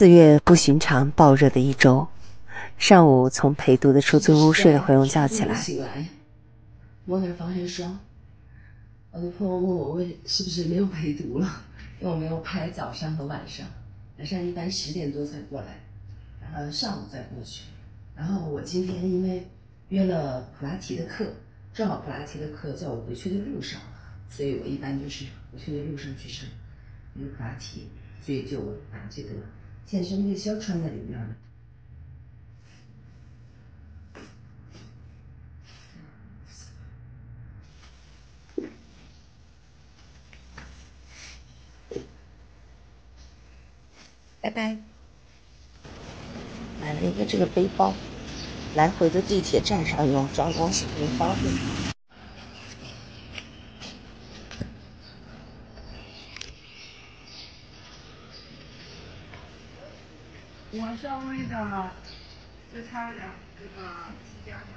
四月不寻常，暴热的一周。上午从陪读的出租屋睡了回笼觉起来，抹点防晒霜。我的朋友问我为是不是没有陪读了，因为我没有拍早上和晚上，晚上一般十点多才过来，然后上午再过去。然后我今天因为约了普拉提的课，正好普拉提的课在我回去的路上，所以我一般就是回去的路上去上因为普拉提，所以就把这个健身背心穿在里面了。拜拜。买了一个这个背包，来回的地铁站上用，装东西特别方便。我稍微的再擦点这个鸡架粉。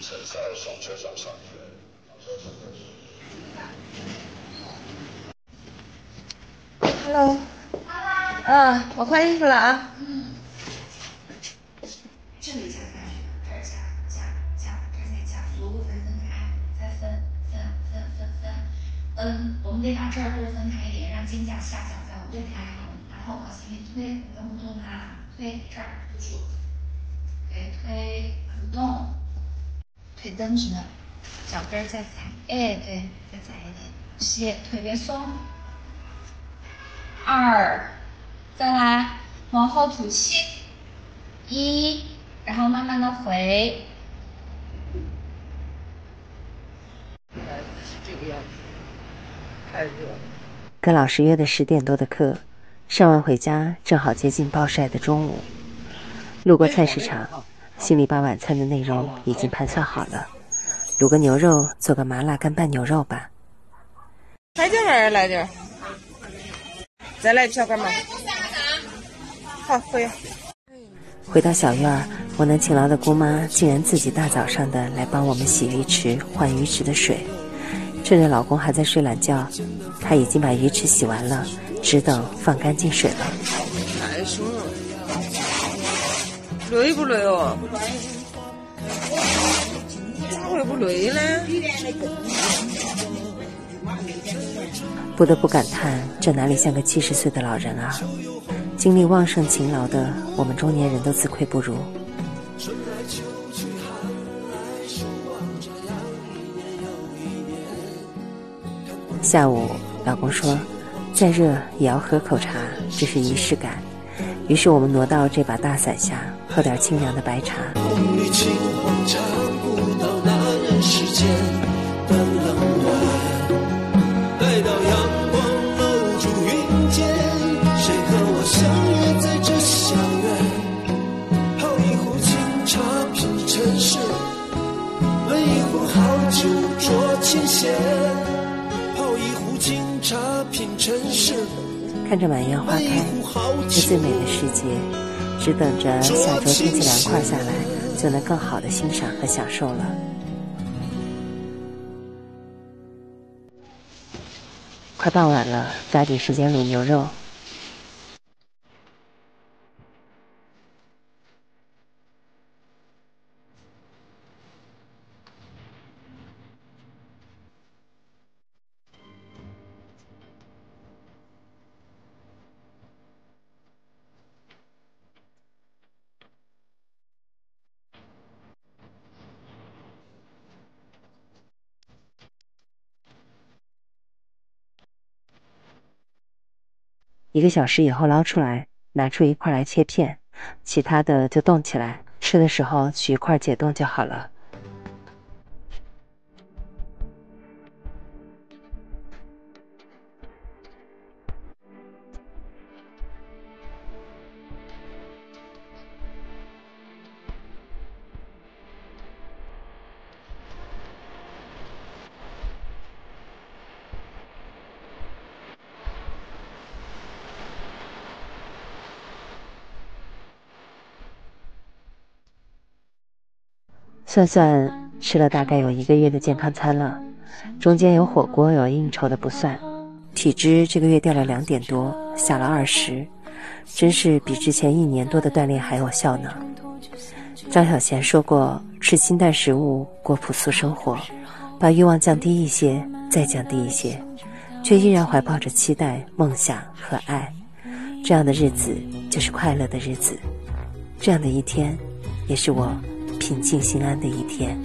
陈赛上车上上学。Hello，嗯，我换衣服了啊。这里加下去，这儿加加加，这儿再加，所有分分开，再分分分分分。嗯，我们得把这儿分开一点，让肩胛下角再往后开，然后往前面推，不动不动啊，推这儿不住，推不动，腿蹬直，脚跟儿再踩，哎，对，再踩一点，吸，腿别松。二，再来，往后吐气，一，然后慢慢的回。这个样子，太热了。跟老师约的十点多的课，上完回家正好接近暴晒的中午。路过菜市场，心里把晚餐的内容已经盘算好了，卤个牛肉，做个麻辣干拌牛肉吧。来点儿，来点儿。再来一瓢干嘛？好，回。回到小院儿，我那勤劳的姑妈竟然自己大早上的来帮我们洗鱼池、换鱼池的水。趁着老公还在睡懒觉，她已经把鱼池洗完了，只等放干净水了。累不累哦？咋会不累呢？不得不感叹，这哪里像个七十岁的老人啊！精力旺盛、勤劳的我们中年人都自愧不如。下午，老公说：“再热也要喝口茶，这是仪式感。”于是我们挪到这把大伞下，喝点清凉的白茶。看着满园花开，这最美的世界，只等着下周天气凉快下来，就能更好的欣赏和享受了。快傍晚了，抓紧时间卤牛肉。一个小时以后捞出来，拿出一块来切片，其他的就冻起来，吃的时候取一块解冻就好了。算算吃了大概有一个月的健康餐了，中间有火锅有应酬的不算，体脂这个月掉了两点多，下了二十，真是比之前一年多的锻炼还有效呢。张小娴说过：“吃清淡食物，过朴素生活，把欲望降低一些，再降低一些，却依然怀抱着期待、梦想和爱，这样的日子就是快乐的日子。这样的一天，也是我平静心安的一天。”